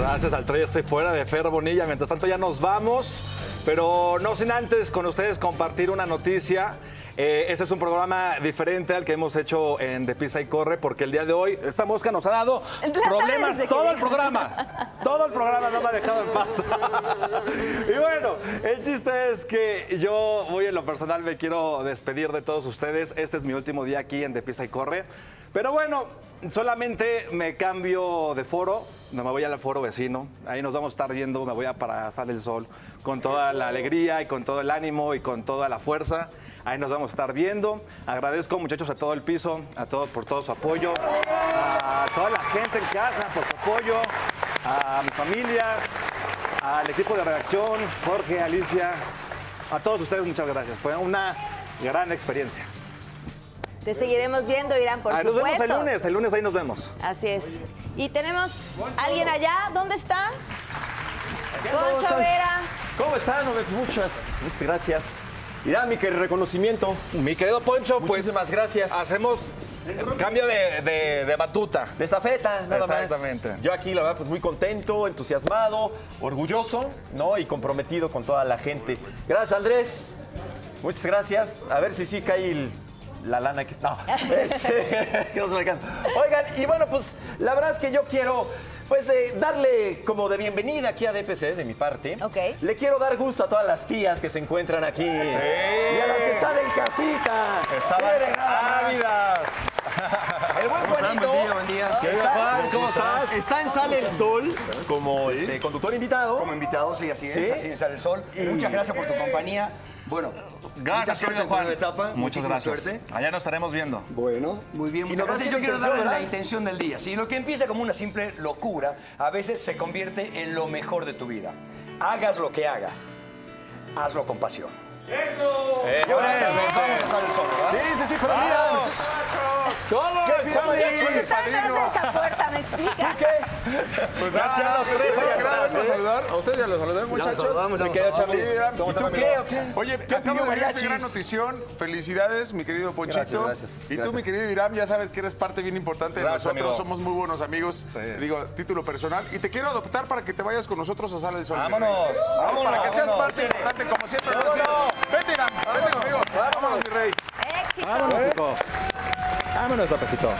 Gracias al 13 fuera de Fer Bonilla. Mientras tanto ya nos vamos, pero no sin antes con ustedes compartir una noticia. Eh, este es un programa diferente al que hemos hecho en De Pisa y Corre, porque el día de hoy esta mosca nos ha dado problemas todo el programa. Todo el programa no me ha dejado en paz. y bueno, el chiste es que yo voy en lo personal, me quiero despedir de todos ustedes. Este es mi último día aquí en De Pisa y Corre. Pero bueno, solamente me cambio de foro, no me voy al foro vecino, ahí nos vamos a estar viendo, me voy a para Sale el Sol con toda la alegría y con todo el ánimo y con toda la fuerza. Ahí nos vamos a estar viendo. Agradezco muchachos a todo el piso, a todo por todo su apoyo, a toda la gente en casa por su apoyo, a mi familia, al equipo de redacción, Jorge, Alicia, a todos ustedes muchas gracias. Fue una gran experiencia. Te seguiremos viendo, Irán, por Ah, nos supuesto. vemos el lunes, el lunes ahí nos vemos. Así es. Y tenemos alguien allá. ¿Dónde está? Concha? Vera. ¿Cómo están? Muchas, muchas gracias. Irán, mi querido reconocimiento. Mi querido Poncho, pues Muchísimas gracias. hacemos cambio de, de- de batuta. De estafeta, nada más. Exactamente. Yo aquí, la verdad, pues muy contento, entusiasmado, orgulloso, ¿no? Y comprometido con toda la gente. Gracias, Andrés. Muchas gracias. A ver si sí cae el- la lana que No, este, que nos marcan. Oigan, y bueno, pues la verdad es que yo quiero. Pues eh, darle como de bienvenida aquí a DPC de mi parte. Ok. Le quiero dar gusto a todas las tías que se encuentran aquí. Y a las que están en casita. Estaban ávidas. El buen Juanito. Buen día, buen día. ¿Qué tal, Juan? ¿Cómo estás? Está en Sale el Sol como este, conductor invitado. Como invitado, sí, así es, ¿Sí? así es, sale el sol. Muchas gracias por tu compañía. Bueno, Gracias, mucha suerte querido en tu Juan. etapa. Muchas muchísima gracias. suerte. Allá nos estaremos viendo. Bueno, muy bien. Y Muchas gracias. Yo quiero intención, darle la intención del día. Sí, lo que empieza como una simple locura, a veces se convierte en lo mejor de tu vida. Hagas lo que hagas, hazlo con pasión. Y ahora vamos a ¿verdad? Sí, sí, sí, pero mira. ¿Cómo? ¿Qué Chale. ¿Quién ¿Me explica? ¿Qué? Gracias a los tres Gracias ¿eh? saludar. A ustedes ya los saludé, muchachos. Charlie. ¿Cómo ¿Y tú qué o qué? Oye, ¿Qué acabo de ver esa gran notición. Felicidades, mi querido Ponchito. Gracias, gracias, y tú, gracias. mi querido Irán, ya sabes que eres parte bien importante de Gracias, nosotros. amigo. Somos muy buenos amigos. Sí. Digo, título personal. Y te quiero adoptar para que te vayas con nosotros a Sala del Sol. Vámonos, vámonos, Para que seas parte importante, como siempre. Vete, Irán. Vete conmigo. Vámonos, mi rey. Éxito. Vámonos, hijo. Vámonos, papacito.